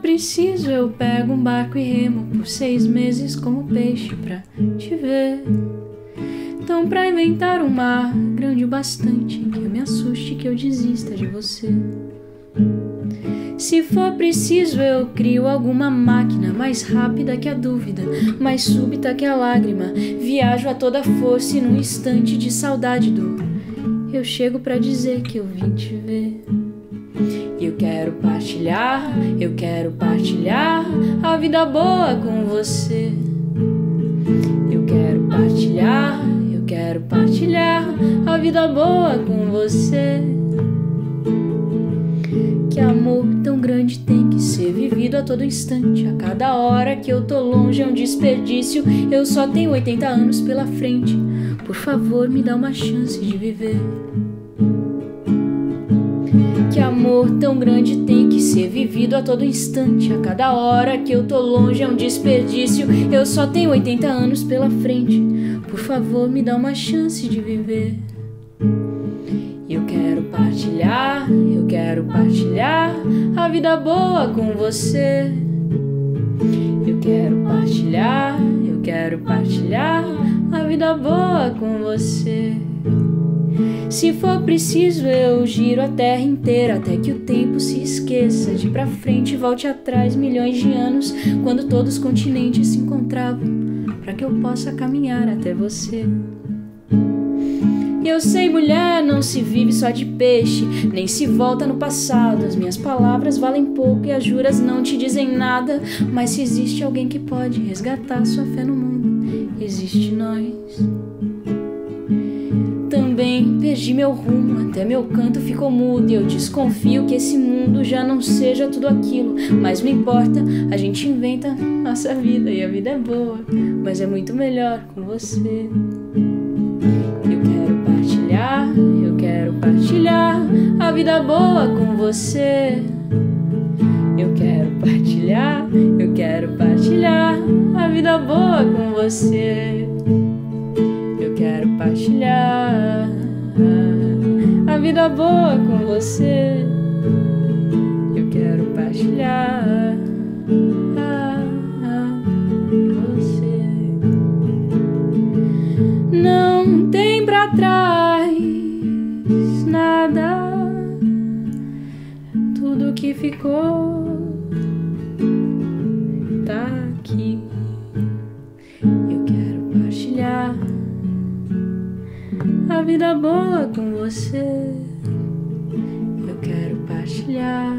preciso, eu pego um barco e remo por seis meses como peixe pra te ver. Então, pra inventar um mar grande o bastante que eu me assuste, que eu desista de você. Se for preciso, eu crio alguma máquina mais rápida que a dúvida, mais súbita que a lágrima. Viajo a toda força e num instante de saudade do. Eu chego para dizer que eu vim te ver. Eu quero partilhar, eu quero partilhar a vida boa com você. Eu quero partilhar, eu quero partilhar a vida boa com você. Que amor tão grande tem que ser vivido a todo instante. A cada hora que eu tô longe é um desperdício. Eu só tenho 80 anos pela frente. Por favor, me dá uma chance de viver. Que amor tão grande tem que ser vivido a todo instante. A cada hora que eu tô longe é um desperdício. Eu só tenho 80 anos pela frente. Por favor, me dá uma chance de viver. Eu quero partilhar, eu quero partilhar a vida boa com você. Eu quero partilhar, eu quero partilhar a vida boa com você. Se for preciso, eu giro a terra inteira até que o tempo se esqueça. De pra frente e volte atrás milhões de anos, quando todos os continentes se encontravam, para que eu possa caminhar até você. Eu sei, mulher, não se vive só de peixe, nem se volta no passado. As minhas palavras valem pouco e as juras não te dizem nada. Mas se existe alguém que pode resgatar sua fé no mundo, existe nós. Também perdi meu rumo, até meu canto ficou mudo. E eu desconfio que esse mundo já não seja tudo aquilo. Mas não importa, a gente inventa nossa vida e a vida é boa, mas é muito melhor com você. Eu quero partilhar, eu quero partilhar a vida boa com você. Eu quero partilhar, eu quero partilhar a vida boa com você. Eu quero partilhar vida boa com você. Eu quero partilhar você. Não tem pra trás nada. Tudo que ficou vida boa com você. Eu quero partilhar